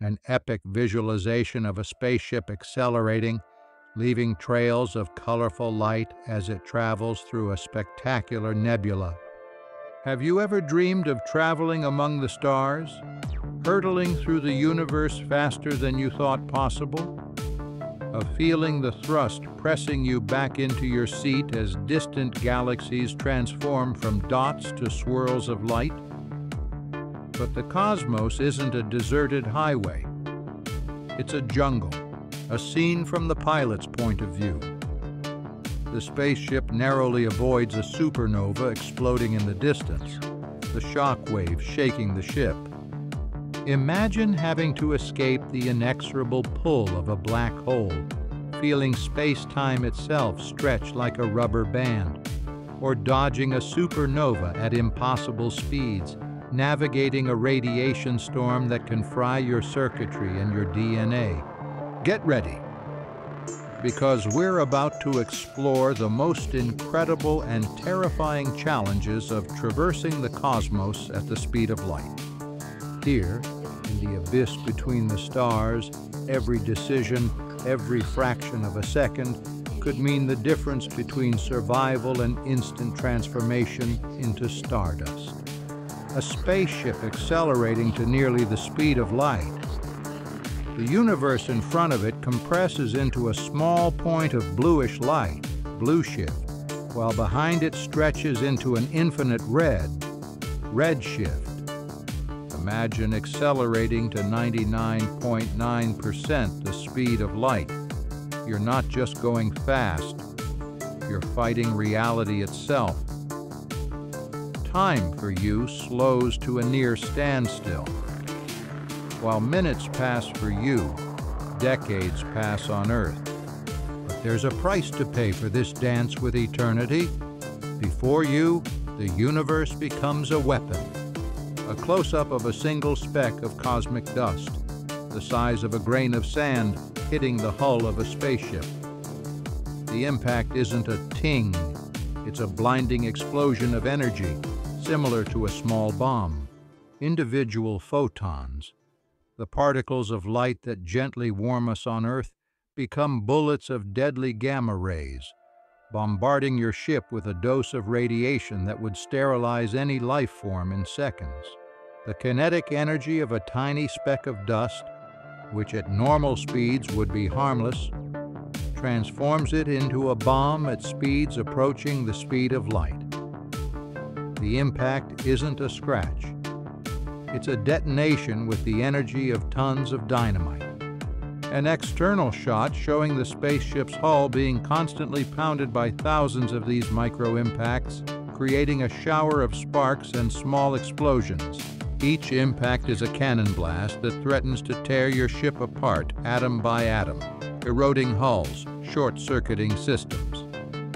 an epic visualization of a spaceship accelerating, leaving trails of colorful light as it travels through a spectacular nebula. Have you ever dreamed of traveling among the stars, hurtling through the universe faster than you thought possible? Of feeling the thrust pressing you back into your seat as distant galaxies transform from dots to swirls of light? But the cosmos isn't a deserted highway. It's a jungle, a scene from the pilot's point of view. The spaceship narrowly avoids a supernova exploding in the distance, the shock wave shaking the ship. Imagine having to escape the inexorable pull of a black hole, feeling space-time itself stretch like a rubber band, or dodging a supernova at impossible speeds, navigating a radiation storm that can fry your circuitry and your DNA. Get ready, because we're about to explore the most incredible and terrifying challenges of traversing the cosmos at the speed of light. Here, in the abyss between the stars, every decision, every fraction of a second, could mean the difference between survival and instant transformation into stardust a spaceship accelerating to nearly the speed of light. The universe in front of it compresses into a small point of bluish light, blue shift, while behind it stretches into an infinite red, red shift. Imagine accelerating to 99.9% the speed of light. You're not just going fast, you're fighting reality itself time for you slows to a near standstill. While minutes pass for you, decades pass on Earth. But there's a price to pay for this dance with eternity. Before you, the universe becomes a weapon. A close-up of a single speck of cosmic dust, the size of a grain of sand hitting the hull of a spaceship. The impact isn't a ting, it's a blinding explosion of energy similar to a small bomb. Individual photons, the particles of light that gently warm us on Earth, become bullets of deadly gamma rays, bombarding your ship with a dose of radiation that would sterilize any life form in seconds. The kinetic energy of a tiny speck of dust, which at normal speeds would be harmless, transforms it into a bomb at speeds approaching the speed of light the impact isn't a scratch. It's a detonation with the energy of tons of dynamite. An external shot showing the spaceship's hull being constantly pounded by thousands of these micro-impacts, creating a shower of sparks and small explosions. Each impact is a cannon blast that threatens to tear your ship apart atom by atom, eroding hulls, short-circuiting systems.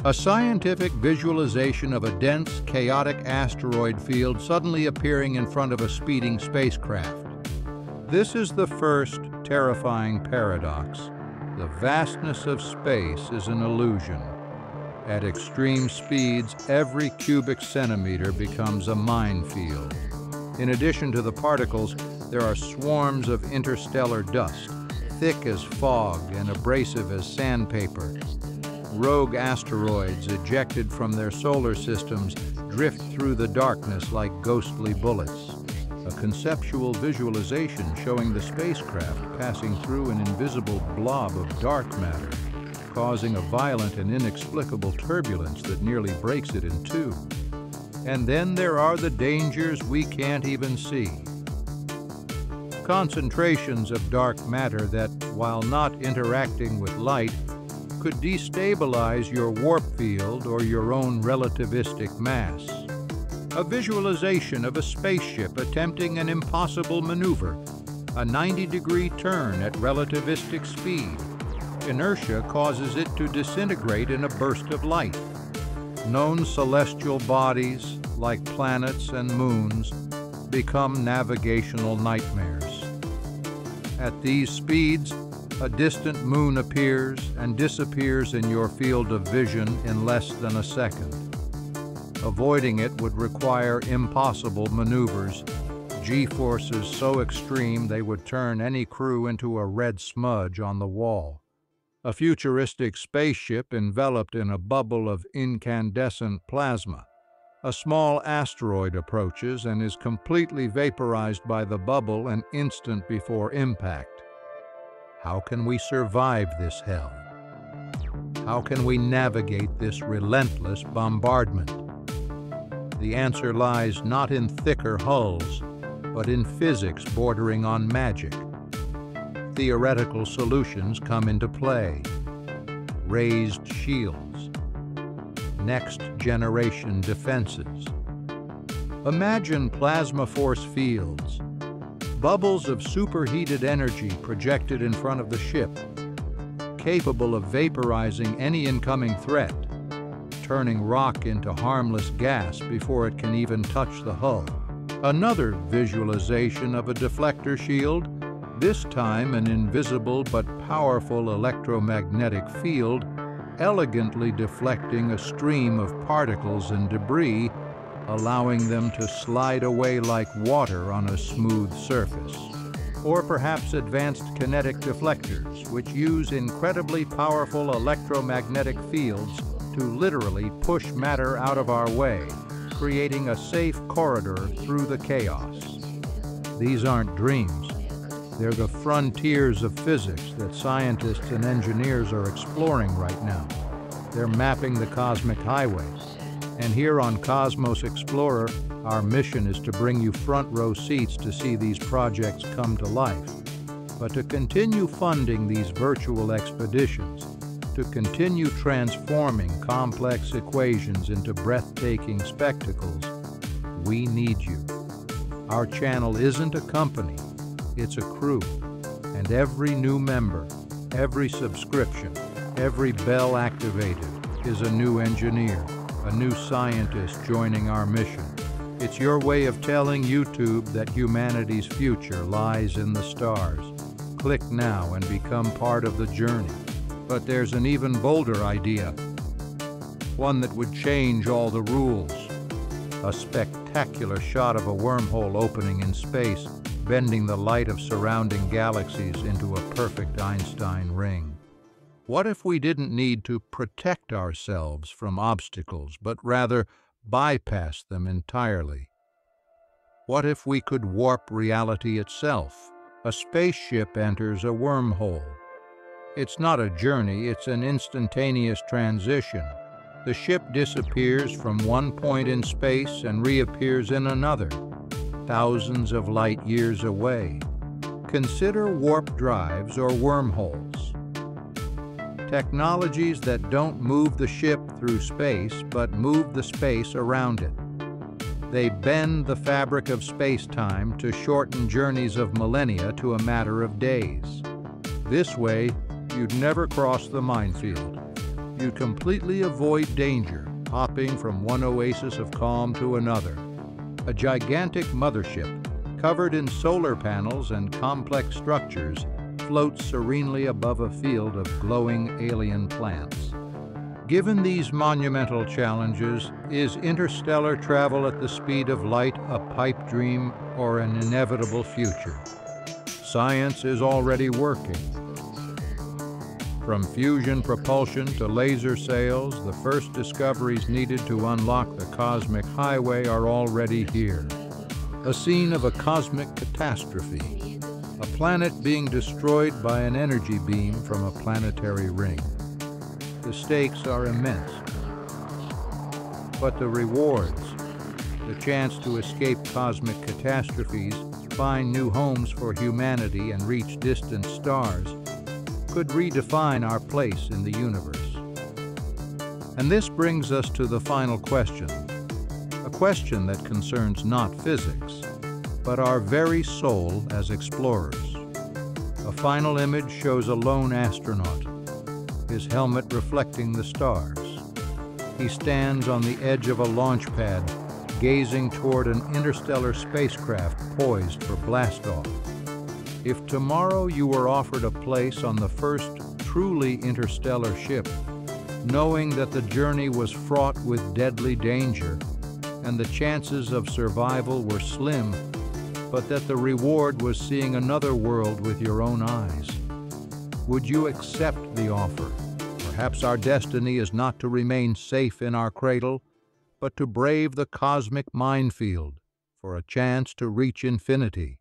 A scientific visualization of a dense, chaotic asteroid field suddenly appearing in front of a speeding spacecraft. This is the first terrifying paradox. The vastness of space is an illusion. At extreme speeds, every cubic centimeter becomes a minefield. In addition to the particles, there are swarms of interstellar dust, thick as fog and abrasive as sandpaper, rogue asteroids ejected from their solar systems drift through the darkness like ghostly bullets. A conceptual visualization showing the spacecraft passing through an invisible blob of dark matter, causing a violent and inexplicable turbulence that nearly breaks it in two. And then there are the dangers we can't even see. Concentrations of dark matter that, while not interacting with light, could destabilize your warp field or your own relativistic mass. A visualization of a spaceship attempting an impossible maneuver, a 90-degree turn at relativistic speed. Inertia causes it to disintegrate in a burst of light. Known celestial bodies, like planets and moons, become navigational nightmares. At these speeds, a distant moon appears and disappears in your field of vision in less than a second. Avoiding it would require impossible maneuvers, G-forces so extreme they would turn any crew into a red smudge on the wall. A futuristic spaceship enveloped in a bubble of incandescent plasma. A small asteroid approaches and is completely vaporized by the bubble an instant before impact. How can we survive this hell? How can we navigate this relentless bombardment? The answer lies not in thicker hulls, but in physics bordering on magic. Theoretical solutions come into play. Raised shields. Next-generation defenses. Imagine plasma force fields, bubbles of superheated energy projected in front of the ship capable of vaporizing any incoming threat, turning rock into harmless gas before it can even touch the hull. Another visualization of a deflector shield, this time an invisible but powerful electromagnetic field, elegantly deflecting a stream of particles and debris, allowing them to slide away like water on a smooth surface or perhaps advanced kinetic deflectors, which use incredibly powerful electromagnetic fields to literally push matter out of our way, creating a safe corridor through the chaos. These aren't dreams. They're the frontiers of physics that scientists and engineers are exploring right now. They're mapping the cosmic highway. And here on Cosmos Explorer, our mission is to bring you front row seats to see these projects come to life, but to continue funding these virtual expeditions, to continue transforming complex equations into breathtaking spectacles, we need you. Our channel isn't a company, it's a crew, and every new member, every subscription, every bell activated is a new engineer, a new scientist joining our mission. It's your way of telling YouTube that humanity's future lies in the stars. Click now and become part of the journey. But there's an even bolder idea. One that would change all the rules. A spectacular shot of a wormhole opening in space, bending the light of surrounding galaxies into a perfect Einstein ring. What if we didn't need to protect ourselves from obstacles, but rather bypass them entirely? What if we could warp reality itself? A spaceship enters a wormhole. It's not a journey, it's an instantaneous transition. The ship disappears from one point in space and reappears in another, thousands of light years away. Consider warp drives or wormholes technologies that don't move the ship through space, but move the space around it. They bend the fabric of space-time to shorten journeys of millennia to a matter of days. This way, you'd never cross the minefield. You'd completely avoid danger, hopping from one oasis of calm to another. A gigantic mothership, covered in solar panels and complex structures, floats serenely above a field of glowing alien plants. Given these monumental challenges, is interstellar travel at the speed of light a pipe dream or an inevitable future? Science is already working. From fusion propulsion to laser sails, the first discoveries needed to unlock the cosmic highway are already here. A scene of a cosmic catastrophe, a planet being destroyed by an energy beam from a planetary ring. The stakes are immense. But the rewards, the chance to escape cosmic catastrophes, find new homes for humanity and reach distant stars, could redefine our place in the universe. And this brings us to the final question, a question that concerns not physics, but our very soul as explorers. A final image shows a lone astronaut, his helmet reflecting the stars. He stands on the edge of a launch pad, gazing toward an interstellar spacecraft poised for blastoff. If tomorrow you were offered a place on the first truly interstellar ship, knowing that the journey was fraught with deadly danger and the chances of survival were slim, but that the reward was seeing another world with your own eyes. Would you accept the offer? Perhaps our destiny is not to remain safe in our cradle, but to brave the cosmic minefield for a chance to reach infinity.